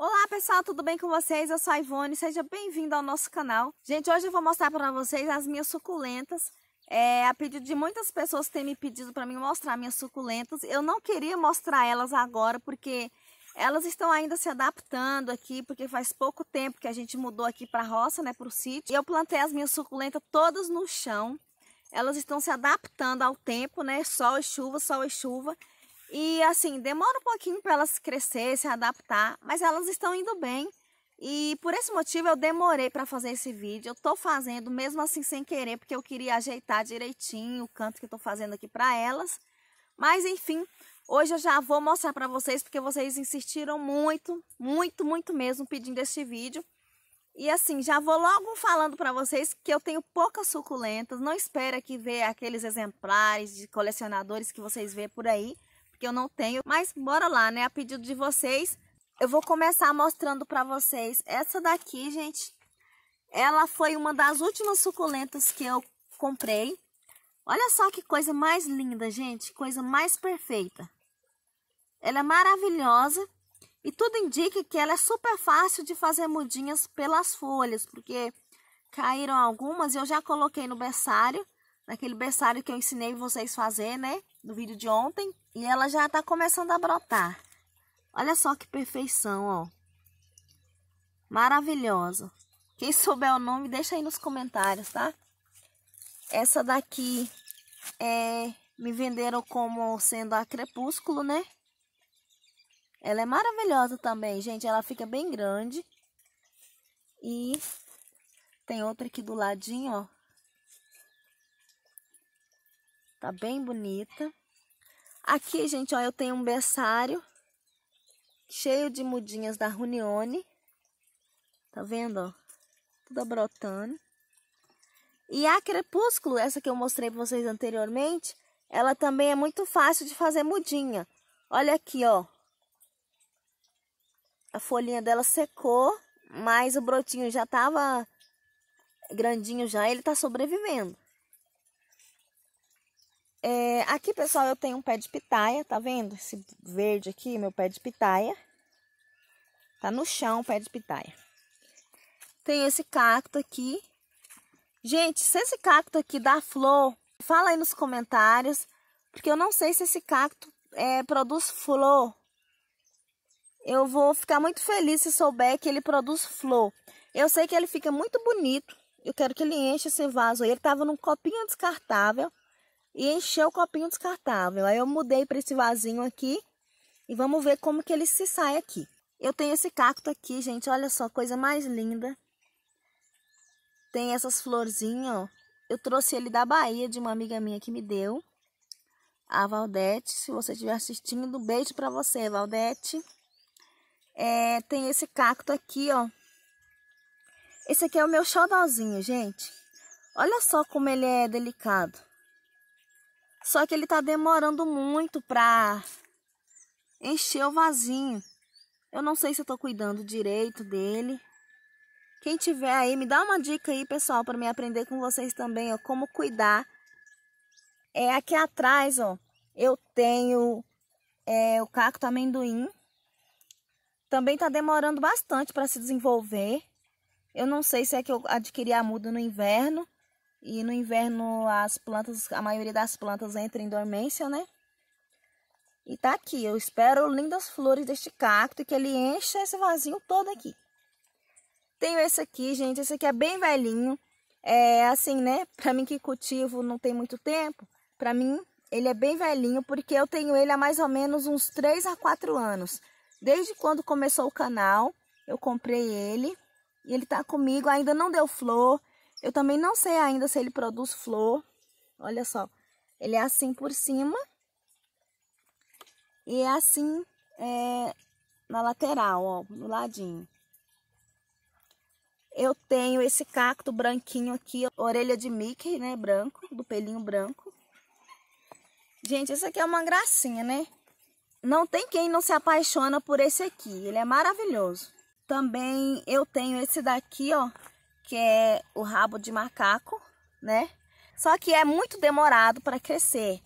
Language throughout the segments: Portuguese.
Olá pessoal, tudo bem com vocês? Eu sou a Ivone, seja bem-vindo ao nosso canal. Gente, hoje eu vou mostrar para vocês as minhas suculentas. É, a pedido de muitas pessoas que têm me pedido para mim mostrar minhas suculentas. Eu não queria mostrar elas agora porque elas estão ainda se adaptando aqui, porque faz pouco tempo que a gente mudou aqui para a roça, né, para o sítio. E eu plantei as minhas suculentas todas no chão. Elas estão se adaptando ao tempo, né, sol e chuva, sol e chuva. E assim, demora um pouquinho para elas crescer, se adaptar, mas elas estão indo bem. E por esse motivo eu demorei para fazer esse vídeo. Eu tô fazendo mesmo assim sem querer, porque eu queria ajeitar direitinho o canto que eu tô fazendo aqui para elas. Mas enfim, hoje eu já vou mostrar para vocês, porque vocês insistiram muito, muito, muito mesmo pedindo este vídeo. E assim, já vou logo falando para vocês que eu tenho poucas suculentas. Não espera que ver aqueles exemplares de colecionadores que vocês vê por aí porque eu não tenho. Mas bora lá, né? A pedido de vocês, eu vou começar mostrando para vocês. Essa daqui, gente, ela foi uma das últimas suculentas que eu comprei. Olha só que coisa mais linda, gente. Coisa mais perfeita. Ela é maravilhosa. E tudo indica que ela é super fácil de fazer mudinhas pelas folhas, porque caíram algumas e eu já coloquei no berçário, naquele berçário que eu ensinei vocês fazer, né? No vídeo de ontem. E ela já está começando a brotar. Olha só que perfeição, ó. Maravilhosa. Quem souber o nome, deixa aí nos comentários, tá? Essa daqui é, me venderam como sendo a crepúsculo, né? Ela é maravilhosa também, gente. Ela fica bem grande. E tem outra aqui do ladinho, ó. Tá bem bonita. Aqui, gente, ó, eu tenho um berçário cheio de mudinhas da Runione. Tá vendo, ó? Tudo brotando. E a crepúsculo, essa que eu mostrei para vocês anteriormente, ela também é muito fácil de fazer mudinha. Olha aqui, ó. A folhinha dela secou, mas o brotinho já tava grandinho já, ele tá sobrevivendo. É, aqui, pessoal, eu tenho um pé de pitaia, tá vendo? Esse verde aqui, meu pé de pitaia. Tá no chão o pé de pitaia. Tem esse cacto aqui. Gente, se esse cacto aqui dá flor, fala aí nos comentários. Porque eu não sei se esse cacto é, produz flor. Eu vou ficar muito feliz se souber que ele produz flor. Eu sei que ele fica muito bonito. Eu quero que ele encha esse vaso. Ele tava num copinho descartável e encher o copinho descartável. Aí eu mudei para esse vasinho aqui e vamos ver como que ele se sai aqui. Eu tenho esse cacto aqui, gente, olha só, coisa mais linda. Tem essas florzinhas, ó. Eu trouxe ele da Bahia, de uma amiga minha que me deu. A Valdete, se você estiver assistindo, beijo para você, Valdete. É, tem esse cacto aqui, ó. Esse aqui é o meu xodózinho, gente. Olha só como ele é delicado. Só que ele tá demorando muito pra encher o vasinho. Eu não sei se eu tô cuidando direito dele. Quem tiver aí, me dá uma dica aí, pessoal, para me aprender com vocês também, ó, como cuidar. É aqui atrás, ó, eu tenho é, o cacto amendoim. Também tá demorando bastante para se desenvolver. Eu não sei se é que eu adquiri a muda no inverno e no inverno as plantas, a maioria das plantas entra em dormência, né? E tá aqui, eu espero lindas flores deste cacto que ele encha esse vasinho todo aqui. Tenho esse aqui, gente, esse aqui é bem velhinho. É assim, né? Pra mim que cultivo não tem muito tempo, pra mim ele é bem velhinho porque eu tenho ele há mais ou menos uns 3 a 4 anos. Desde quando começou o canal, eu comprei ele e ele tá comigo, ainda não deu flor, eu também não sei ainda se ele produz flor. Olha só, ele é assim por cima e é assim é, na lateral, ó, no ladinho. Eu tenho esse cacto branquinho aqui, orelha de Mickey, né, branco, do pelinho branco. Gente, esse aqui é uma gracinha, né? Não tem quem não se apaixona por esse aqui, ele é maravilhoso. Também eu tenho esse daqui, ó, que é o rabo de macaco, né? Só que é muito demorado para crescer.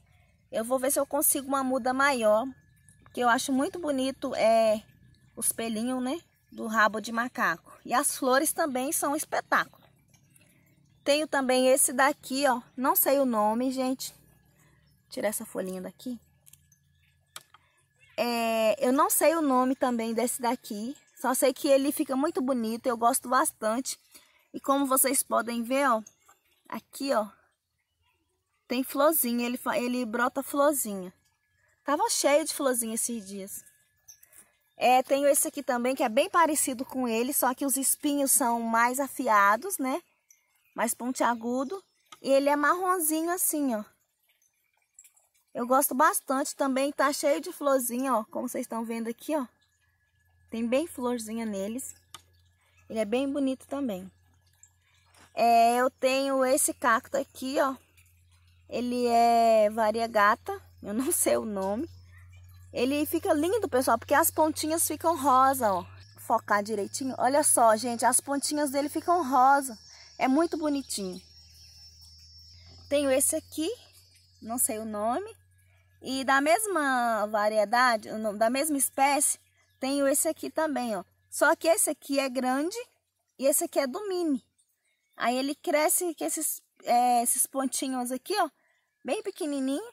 Eu vou ver se eu consigo uma muda maior, que eu acho muito bonito é os pelinhos, né? do rabo de macaco. E as flores também são um espetáculo. Tenho também esse daqui, ó. Não sei o nome, gente. Tirar essa folhinha daqui. É, eu não sei o nome também desse daqui. Só sei que ele fica muito bonito. Eu gosto bastante. E como vocês podem ver, ó. Aqui, ó. Tem florzinha. Ele, ele brota florzinha. Tava cheio de florzinha esses dias. É, tenho esse aqui também, que é bem parecido com ele, só que os espinhos são mais afiados, né? Mais pontiagudo. E ele é marronzinho assim, ó. Eu gosto bastante também, tá cheio de florzinha, ó. Como vocês estão vendo aqui, ó. Tem bem florzinha neles. Ele é bem bonito também. É, eu tenho esse cacto aqui, ó. Ele é variegata, eu não sei o nome. Ele fica lindo, pessoal, porque as pontinhas ficam rosa, ó. Focar direitinho. Olha só, gente, as pontinhas dele ficam rosa. É muito bonitinho. Tenho esse aqui, não sei o nome. E da mesma variedade, da mesma espécie, tenho esse aqui também, ó. Só que esse aqui é grande e esse aqui é do mini. Aí ele cresce com esses, é, esses pontinhos aqui, ó, bem pequenininho,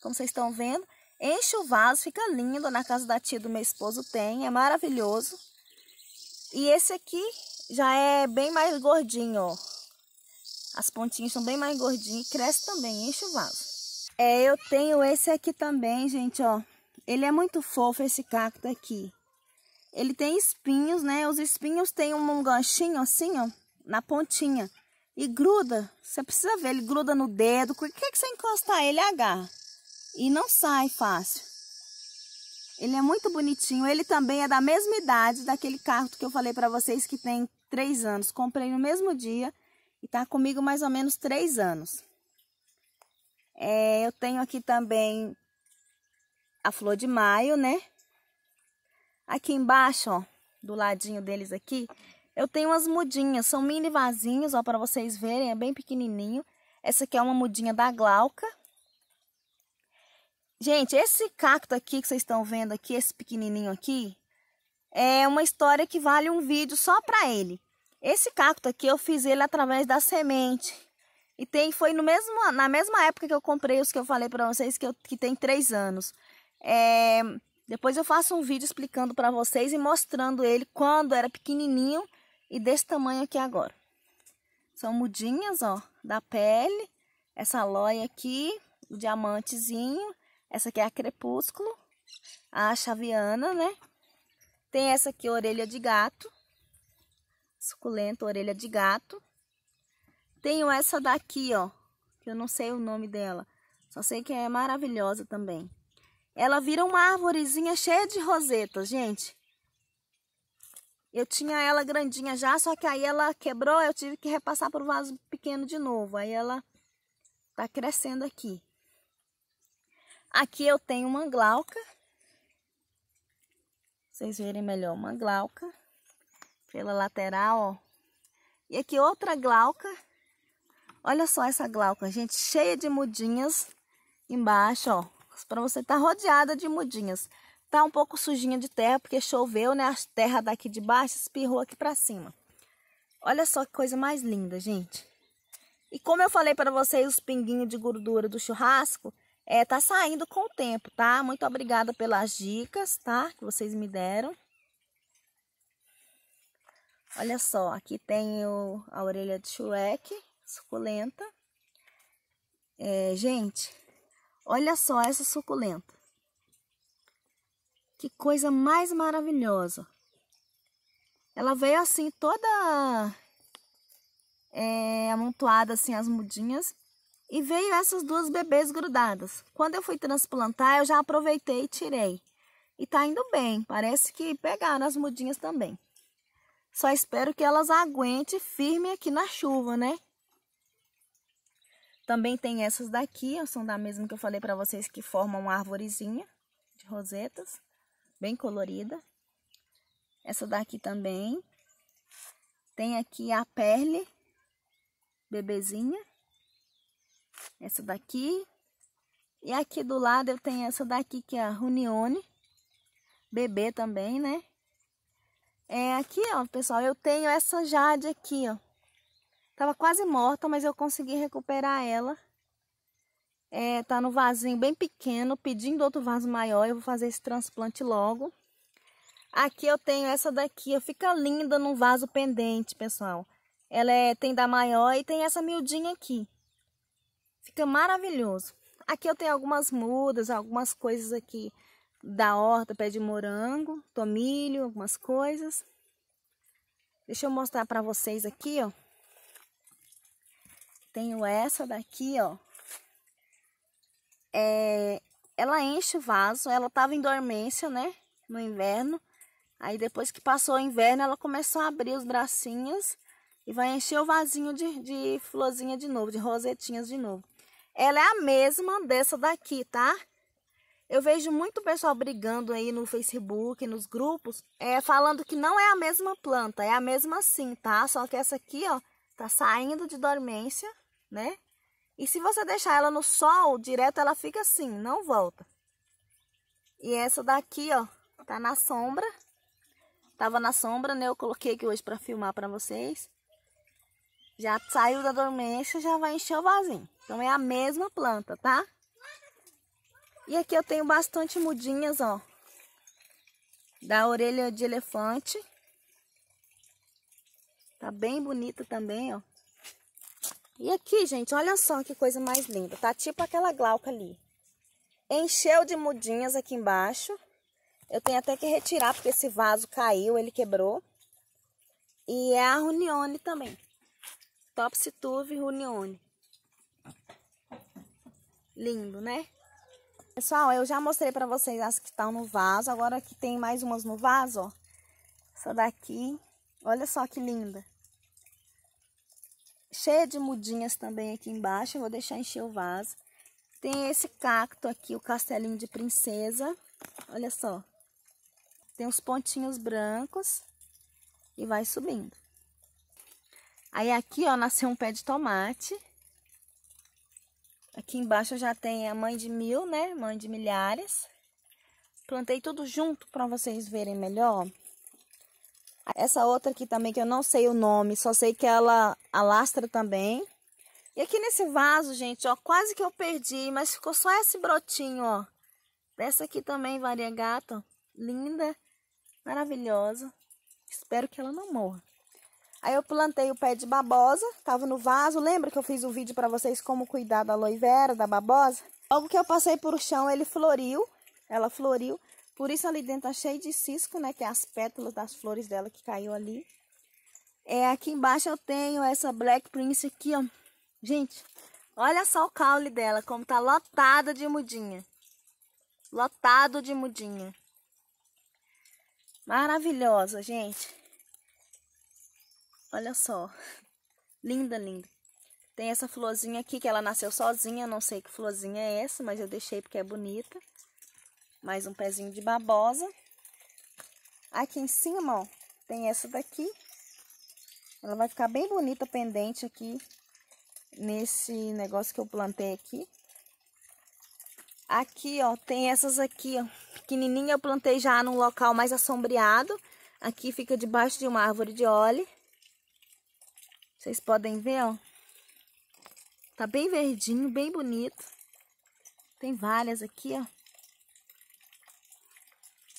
como vocês estão vendo. Enche o vaso, fica lindo. Na casa da tia do meu esposo tem, é maravilhoso. E esse aqui já é bem mais gordinho, ó. As pontinhas são bem mais gordinhas cresce também, enche o vaso. É, eu tenho esse aqui também, gente, ó. Ele é muito fofo, esse cacto aqui. Ele tem espinhos, né? Os espinhos têm um ganchinho assim, ó, na pontinha. E gruda, você precisa ver, ele gruda no dedo. Por que, que você encostar ele agarra? e não sai fácil. Ele é muito bonitinho. Ele também é da mesma idade daquele carro que eu falei para vocês que tem três anos. Comprei no mesmo dia e tá comigo mais ou menos três anos. É, eu tenho aqui também a flor de maio, né? Aqui embaixo, ó, do ladinho deles aqui, eu tenho umas mudinhas. São mini vasinhos, ó, para vocês verem. É bem pequenininho. Essa aqui é uma mudinha da Glauca. Gente, esse cacto aqui que vocês estão vendo aqui, esse pequenininho aqui, é uma história que vale um vídeo só para ele. Esse cacto aqui eu fiz ele através da semente. E tem, foi no mesmo, na mesma época que eu comprei os que eu falei para vocês, que, eu, que tem três anos. É, depois eu faço um vídeo explicando para vocês e mostrando ele quando era pequenininho e desse tamanho aqui agora. São mudinhas, ó, da pele. Essa loia aqui, o diamantezinho. Essa aqui é a Crepúsculo, a Chaviana, né? Tem essa aqui, orelha de gato. Suculenta, orelha de gato. Tenho essa daqui, ó, que eu não sei o nome dela. Só sei que é maravilhosa também. Ela vira uma árvorezinha cheia de rosetas, gente. Eu tinha ela grandinha já, só que aí ela quebrou, eu tive que repassar para o vaso pequeno de novo. Aí ela tá crescendo aqui. Aqui eu tenho uma glauca. Vocês verem melhor, uma glauca. Pela lateral, ó. E aqui outra glauca. Olha só essa glauca, gente, cheia de mudinhas embaixo, ó. Para você estar tá rodeada de mudinhas. Tá um pouco sujinha de terra, porque choveu, né? A terra daqui de baixo espirrou aqui para cima. Olha só que coisa mais linda, gente. E como eu falei para vocês, os pinguinhos de gordura do churrasco, é, tá saindo com o tempo, tá? Muito obrigada pelas dicas, tá? Que vocês me deram. Olha só, aqui tem o, a orelha de Shrek, suculenta. É, gente, olha só essa suculenta. Que coisa mais maravilhosa. Ela veio assim toda é, amontoada assim as mudinhas e veio essas duas bebês grudadas. Quando eu fui transplantar, eu já aproveitei e tirei. E tá indo bem, parece que pegaram as mudinhas também. Só espero que elas aguentem firme aqui na chuva, né? Também tem essas daqui, são da mesma que eu falei para vocês que formam uma árvorezinha de rosetas, bem colorida. Essa daqui também. Tem aqui a perle, bebezinha essa daqui. E aqui do lado eu tenho essa daqui que é a Runione, bebê também, né? É, aqui, ó, pessoal, eu tenho essa jade aqui, ó. Tava quase morta, mas eu consegui recuperar ela. É, tá no vasinho bem pequeno, pedindo outro vaso maior. Eu vou fazer esse transplante logo. Aqui eu tenho essa daqui, fica linda num vaso pendente, pessoal. Ela é, tem da maior e tem essa miudinha aqui. Fica maravilhoso. Aqui eu tenho algumas mudas, algumas coisas aqui da horta, pé de morango, tomilho, algumas coisas. Deixa eu mostrar para vocês aqui, ó. Tenho essa daqui, ó. É, ela enche o vaso, ela tava em dormência, né, no inverno. Aí depois que passou o inverno, ela começou a abrir os bracinhos e vai encher o vasinho de, de florzinha de novo, de rosetinhas de novo. Ela é a mesma dessa daqui, tá? Eu vejo muito pessoal brigando aí no Facebook, nos grupos, é, falando que não é a mesma planta, é a mesma sim, tá? Só que essa aqui, ó, tá saindo de dormência, né? E se você deixar ela no sol direto, ela fica assim, não volta. E essa daqui, ó, tá na sombra. Tava na sombra, né? Eu coloquei aqui hoje para filmar para vocês. Já saiu da dormência, já vai encher o vasinho. Então é a mesma planta, tá? E aqui eu tenho bastante mudinhas, ó. Da orelha de elefante. Tá bem bonita também, ó. E aqui, gente, olha só que coisa mais linda. Tá tipo aquela glauca ali. Encheu de mudinhas aqui embaixo. Eu tenho até que retirar, porque esse vaso caiu, ele quebrou. E é a Runione também. Topsy-turvy Runione. Lindo, né? Pessoal, eu já mostrei pra vocês as que estão no vaso. Agora aqui tem mais umas no vaso, ó. Essa daqui. Olha só que linda. Cheia de mudinhas também aqui embaixo. Eu vou deixar encher o vaso. Tem esse cacto aqui, o castelinho de princesa. Olha só. Tem os pontinhos brancos. E vai subindo. Aí aqui, ó, nasceu um pé de tomate. Aqui embaixo já tem a mãe de mil, né? Mãe de milhares. Plantei tudo junto para vocês verem melhor. Essa outra aqui também que eu não sei o nome, só sei que ela alastra também. E aqui nesse vaso, gente, ó, quase que eu perdi, mas ficou só esse brotinho, ó. Dessa aqui também, variegata, linda, maravilhosa. Espero que ela não morra. Aí eu plantei o pé de babosa, tava no vaso. Lembra que eu fiz um vídeo para vocês como cuidar da aloe vera, da babosa? Logo que eu passei por o chão, ele floriu. Ela floriu. Por isso ali dentro tá cheio de cisco, né? Que é as pétalas das flores dela que caiu ali. É, aqui embaixo eu tenho essa Black Prince aqui, ó. Gente, olha só o caule dela, como tá lotada de mudinha. Lotado de mudinha. Maravilhosa, gente. Olha só. Linda, linda. Tem essa florzinha aqui que ela nasceu sozinha. Não sei que florzinha é essa, mas eu deixei porque é bonita. Mais um pezinho de babosa. Aqui em cima, ó, tem essa daqui. Ela vai ficar bem bonita pendente aqui nesse negócio que eu plantei aqui. Aqui, ó, tem essas aqui, ó, pequenininha. Eu plantei já num local mais assombreado. Aqui fica debaixo de uma árvore de óleo. Vocês podem ver, ó. Tá bem verdinho, bem bonito. Tem várias aqui, ó.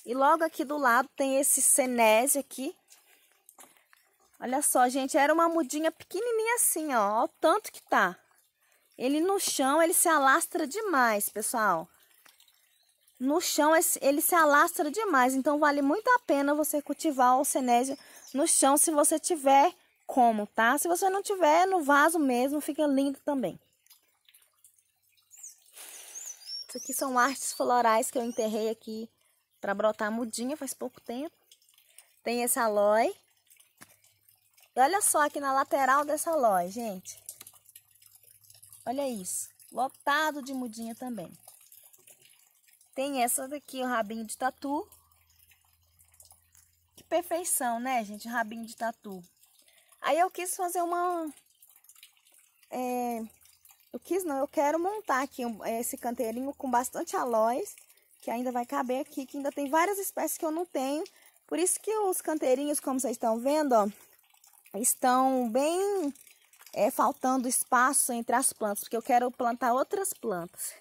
E logo aqui do lado tem esse senese aqui. Olha só, gente, era uma mudinha pequenininha assim, ó. Olha o tanto que tá. Ele no chão, ele se alastra demais, pessoal. No chão, ele se alastra demais. Então, vale muito a pena você cultivar o senésio no chão se você tiver como, tá? Se você não tiver no vaso mesmo, fica lindo também. Isso aqui são artes florais que eu enterrei aqui para brotar mudinha faz pouco tempo. Tem esse aloe. E olha só aqui na lateral dessa aloe, gente. Olha isso. Lotado de mudinha também. Tem essa daqui, o rabinho de tatu. Que perfeição, né, gente? Rabinho de tatu. Aí eu quis fazer uma... É, eu quis não, eu quero montar aqui esse canteirinho com bastante aloés, que ainda vai caber aqui, que ainda tem várias espécies que eu não tenho, Por isso que os canteirinhos, como vocês estão vendo, ó, estão bem é, faltando espaço entre as plantas, porque eu quero plantar outras plantas.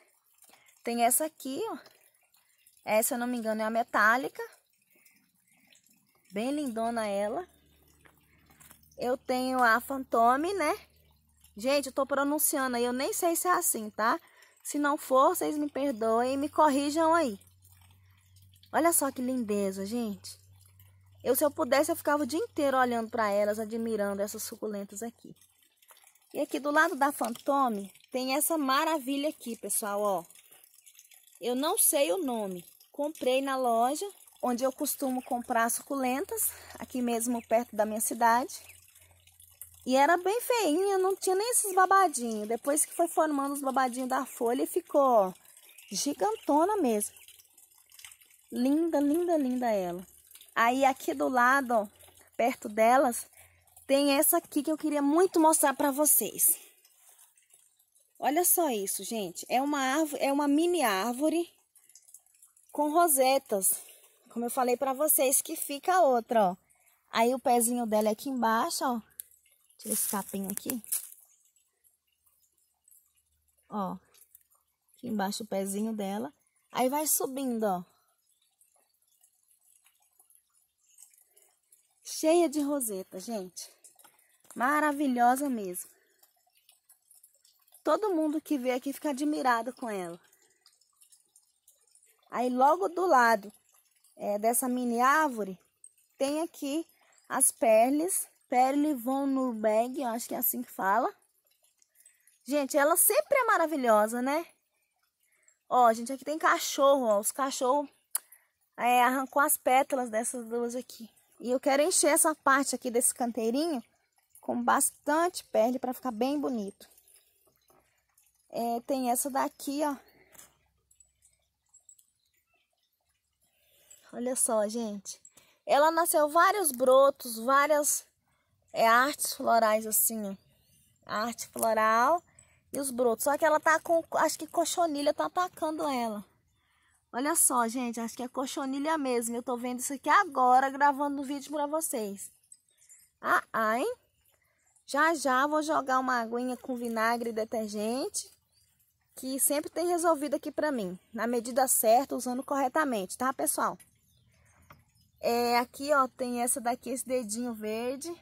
Tem essa aqui, ó. Essa, se eu não me engano, é a metálica. Bem lindona ela. Eu tenho a Fantome, né? Gente, eu tô pronunciando aí, eu nem sei se é assim, tá? Se não for, vocês me perdoem e me corrijam aí. Olha só que lindeza, gente. Eu, se eu pudesse, eu ficava o dia inteiro olhando para elas, admirando essas suculentas aqui. E aqui do lado da Fantome, tem essa maravilha aqui, pessoal, ó. Eu não sei o nome. Comprei na loja, onde eu costumo comprar suculentas, aqui mesmo perto da minha cidade. E era bem feinha, não tinha nem esses babadinhos. Depois que foi formando os babadinhos da folha, ficou gigantona mesmo. Linda, linda, linda ela. Aí aqui do lado, ó, perto delas, tem essa aqui que eu queria muito mostrar para vocês. Olha só isso, gente. É uma árvore, é uma mini árvore com rosetas. Como eu falei para vocês, que fica outra, ó. Aí o pezinho dela é aqui embaixo, ó. Tira esse capim aqui. Ó. Aqui embaixo o pezinho dela. Aí vai subindo, ó. Cheia de roseta, gente. Maravilhosa mesmo. Todo mundo que vê aqui fica admirado com ela. Aí logo do lado é, dessa mini árvore, tem aqui as perles Perle von Nurberg, acho que é assim que fala. Gente, ela sempre é maravilhosa, né? Ó, gente, aqui tem cachorro, ó. Os cachorros é, arrancou as pétalas dessas duas aqui. E eu quero encher essa parte aqui desse canteirinho com bastante pele para ficar bem bonito. É, tem essa daqui, ó. Olha só, gente. Ela nasceu vários brotos, várias é artes florais assim, ó. arte floral e os brotos. Só que ela tá com, acho que cochonilha tá atacando ela. Olha só, gente, acho que é cochonilha mesmo. Eu tô vendo isso aqui agora, gravando o vídeo pra vocês. Ah, ah, hein? Já já vou jogar uma aguinha com vinagre e detergente, que sempre tem resolvido aqui pra mim. Na medida certa, usando corretamente, tá, pessoal? É, aqui, ó, tem essa daqui, esse dedinho verde.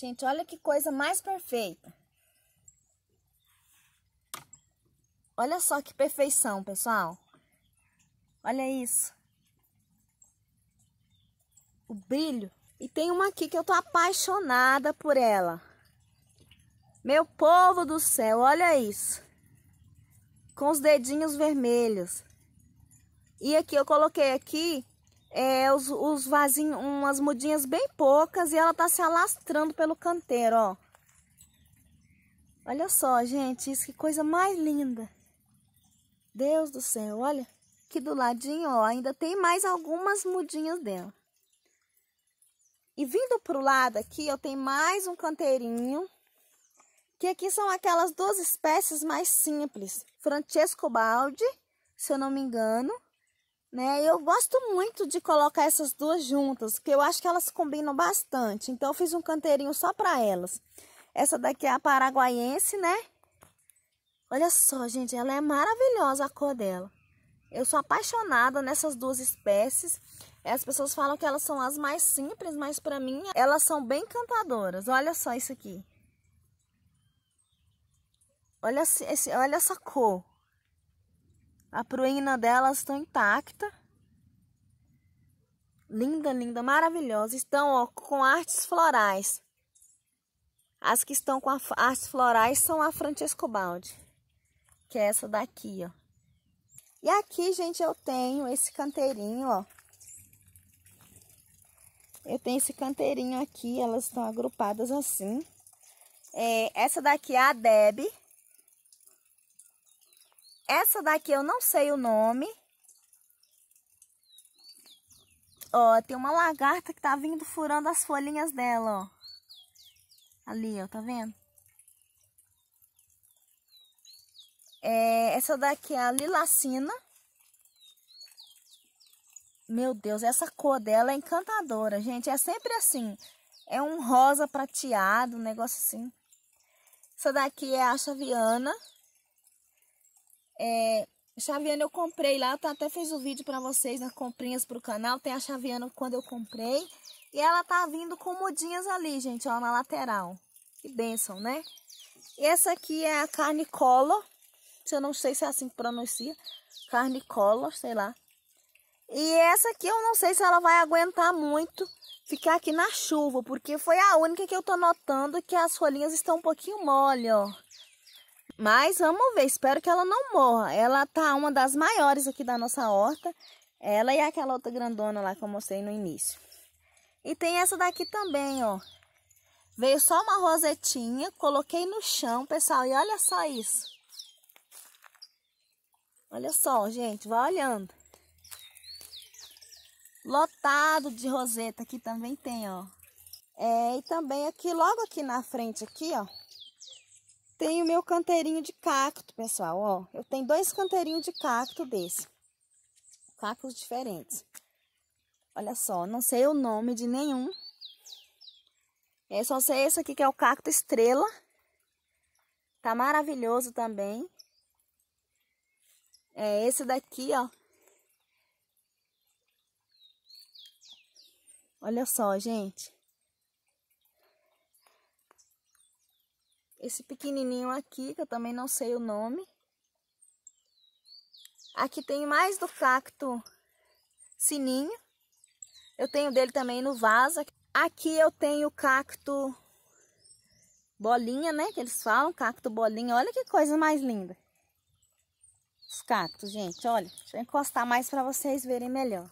Gente, olha que coisa mais perfeita. Olha só que perfeição, pessoal. Olha isso. O brilho. E tem uma aqui que eu tô apaixonada por ela. Meu povo do céu, olha isso. Com os dedinhos vermelhos. E aqui eu coloquei aqui é, os, os vasinhos, umas mudinhas bem poucas e ela tá se alastrando pelo canteiro, ó. Olha só, gente, isso que coisa mais linda. Deus do céu, olha. Aqui do ladinho, ó, ainda tem mais algumas mudinhas dela. E vindo pro lado aqui, eu tenho mais um canteirinho. Que aqui são aquelas duas espécies mais simples. Francesco Baldi, se eu não me engano né? Eu gosto muito de colocar essas duas juntas, porque eu acho que elas combinam bastante. Então eu fiz um canteirinho só para elas. Essa daqui é a paraguaiense, né? Olha só, gente, ela é maravilhosa a cor dela. Eu sou apaixonada nessas duas espécies. As pessoas falam que elas são as mais simples, mas para mim elas são bem encantadoras. Olha só isso aqui. Olha, esse, olha essa cor. A pruína delas estão intacta. Linda, linda, maravilhosa. Estão ó, com artes florais. As que estão com artes florais são a Francesco Baldi. Que é essa daqui, ó. E aqui, gente, eu tenho esse canteirinho, ó. Eu tenho esse canteirinho aqui, elas estão agrupadas assim. É, essa daqui é a Deb. Essa daqui eu não sei o nome. Ó, tem uma lagarta que tá vindo furando as folhinhas dela, ó. Ali, ó, tá vendo? É, essa daqui é a lilacina. Meu Deus, essa cor dela é encantadora, gente. É sempre assim. É um rosa prateado, um negócio assim. Essa daqui é a chaviana. É, chaviana eu comprei lá, eu até fiz o um vídeo para vocês nas comprinhas pro canal. Tem a chaviana quando eu comprei. E ela tá vindo com mudinhas ali, gente, ó, na lateral. Que bênção, né? E essa aqui é a carnicola. Se eu não sei se é assim que pronuncia. Carnicola, sei lá. E essa aqui eu não sei se ela vai aguentar muito ficar aqui na chuva, porque foi a única que eu tô notando que as folhinhas estão um pouquinho mole, ó. Mas vamos ver, espero que ela não morra. Ela tá uma das maiores aqui da nossa horta. Ela e aquela outra grandona lá que eu mostrei no início. E tem essa daqui também, ó. Veio só uma rosetinha, coloquei no chão, pessoal, e olha só isso. Olha só, gente, vai olhando. Lotado de roseta aqui também tem, ó. É, e também aqui, logo aqui na frente aqui, ó. Tem o meu canteirinho de cacto, pessoal, ó. Eu tenho dois canteirinhos de cacto desse. Cactos diferentes. Olha só, não sei o nome de nenhum. É só sei esse aqui que é o cacto estrela. Tá maravilhoso também. É esse daqui, ó. Olha só, gente. Esse pequenininho aqui, que eu também não sei o nome. Aqui tem mais do cacto sininho. Eu tenho dele também no vaso. Aqui eu tenho o cacto bolinha, né? Que eles falam, cacto bolinha. Olha que coisa mais linda. Os cactos, gente, olha. Deixa eu encostar mais para vocês verem melhor.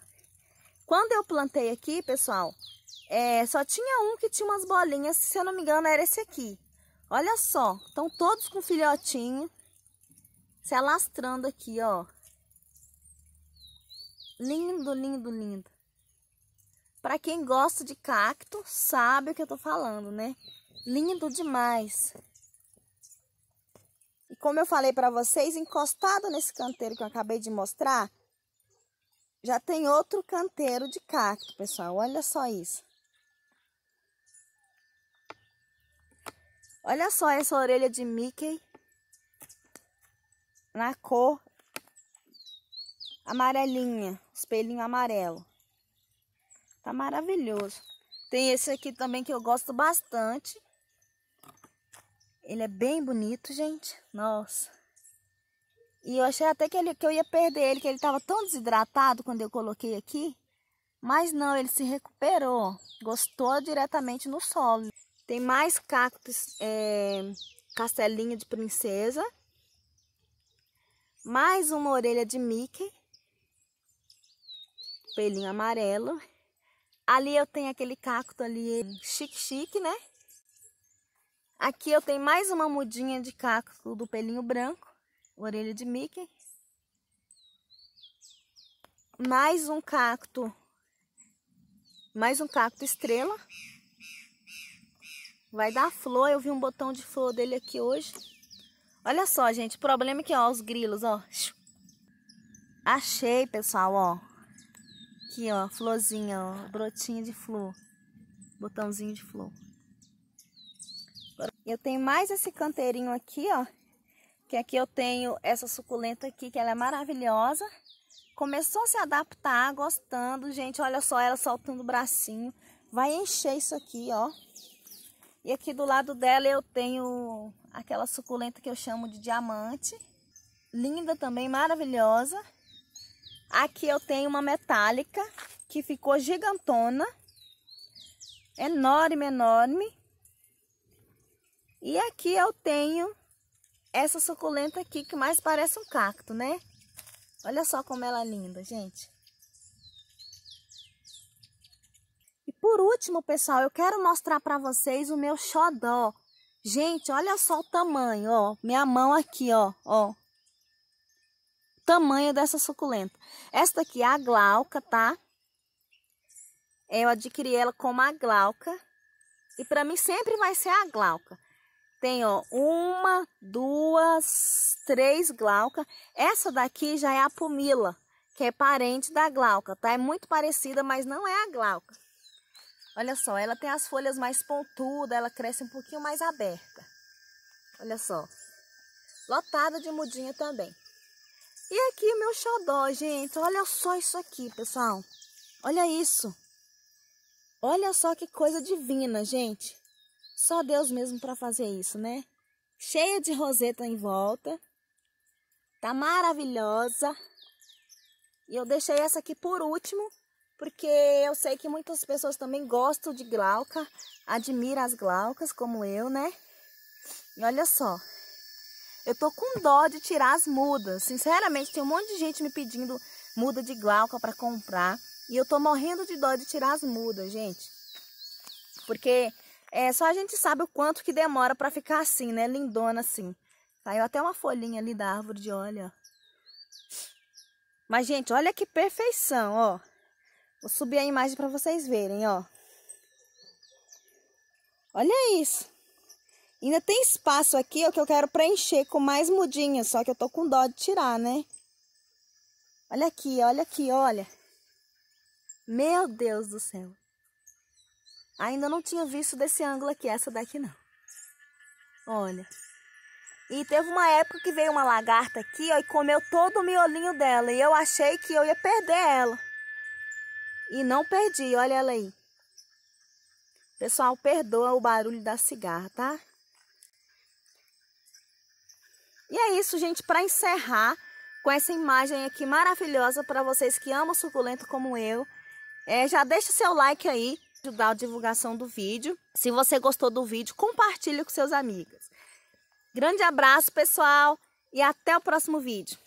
Quando eu plantei aqui, pessoal, é, só tinha um que tinha umas bolinhas, se eu não me engano era esse aqui. Olha só, estão todos com filhotinho, se alastrando aqui, ó. Lindo, lindo, lindo. Para quem gosta de cacto, sabe o que eu tô falando, né? Lindo demais. E como eu falei para vocês, encostado nesse canteiro que eu acabei de mostrar, já tem outro canteiro de cacto, pessoal. Olha só isso. Olha só essa orelha de Mickey na cor amarelinha, espelhinho amarelo. Tá maravilhoso. Tem esse aqui também que eu gosto bastante. Ele é bem bonito, gente. Nossa. E eu achei até que, ele, que eu ia perder ele, que ele estava tão desidratado quando eu coloquei aqui. Mas não, ele se recuperou. Gostou diretamente no solo. Tem mais cactos, é, castelinho de princesa. Mais uma orelha de Mickey. Pelinho amarelo. Ali eu tenho aquele cacto ali chique-chique, né? Aqui eu tenho mais uma mudinha de cacto do pelinho branco orelha de Mickey. Mais um cacto, mais um cacto estrela. Vai dar flor, eu vi um botão de flor dele aqui hoje. Olha só, gente, o problema é que, ó, os grilos, ó. Achei, pessoal, ó. Aqui, ó, florzinha, ó, brotinha de flor. Botãozinho de flor. Eu tenho mais esse canteirinho aqui, ó. Que aqui eu tenho essa suculenta aqui, que ela é maravilhosa. Começou a se adaptar, gostando. Gente, olha só ela soltando o bracinho. Vai encher isso aqui, ó. E aqui do lado dela eu tenho aquela suculenta que eu chamo de diamante. Linda também, maravilhosa. Aqui eu tenho uma metálica que ficou gigantona. Enorme, enorme. E aqui eu tenho essa suculenta aqui que mais parece um cacto, né? Olha só como ela é linda, gente. E por último, pessoal, eu quero mostrar para vocês o meu xodó. Gente, olha só o tamanho, ó. Minha mão aqui, ó, ó. tamanho dessa suculenta. Esta aqui é a glauca, tá? Eu adquiri ela como a glauca. E para mim sempre vai ser a glauca. Tem, ó, uma, duas, três glaucas. Essa daqui já é a pumila, que é parente da glauca, tá? É muito parecida, mas não é a glauca. Olha só, ela tem as folhas mais pontudas, ela cresce um pouquinho mais aberta. Olha só. Lotada de mudinha também. E aqui meu xodó, gente. Olha só isso aqui, pessoal. Olha isso. Olha só que coisa divina, gente. Só Deus mesmo para fazer isso, né? Cheia de roseta em volta. Tá maravilhosa. E eu deixei essa aqui por último, porque eu sei que muitas pessoas também gostam de glauca, admiram as glaucas, como eu, né? E olha só, eu tô com dó de tirar as mudas. Sinceramente, tem um monte de gente me pedindo muda de glauca para comprar. E eu tô morrendo de dó de tirar as mudas, gente. Porque é, só a gente sabe o quanto que demora para ficar assim, né? Lindona assim. Saiu até uma folhinha ali da árvore de olha. Mas, gente, olha que perfeição, ó. Vou subir a imagem para vocês verem, ó. Olha isso. Ainda tem espaço aqui, ó, que eu quero preencher com mais mudinhas, só que eu tô com dó de tirar, né? Olha aqui, olha aqui, olha. Meu Deus do céu. Ainda não tinha visto desse ângulo aqui, essa daqui não. Olha. E teve uma época que veio uma lagarta aqui, ó, e comeu todo o miolinho dela. E eu achei que eu ia perder ela. E não perdi, olha ela aí. Pessoal, perdoa o barulho da cigarra, tá? E é isso, gente, para encerrar com essa imagem aqui maravilhosa para vocês que amam suculento como eu. É, já deixa seu like aí, ajudar a divulgação do vídeo. Se você gostou do vídeo, compartilhe com seus amigos. Grande abraço, pessoal, e até o próximo vídeo.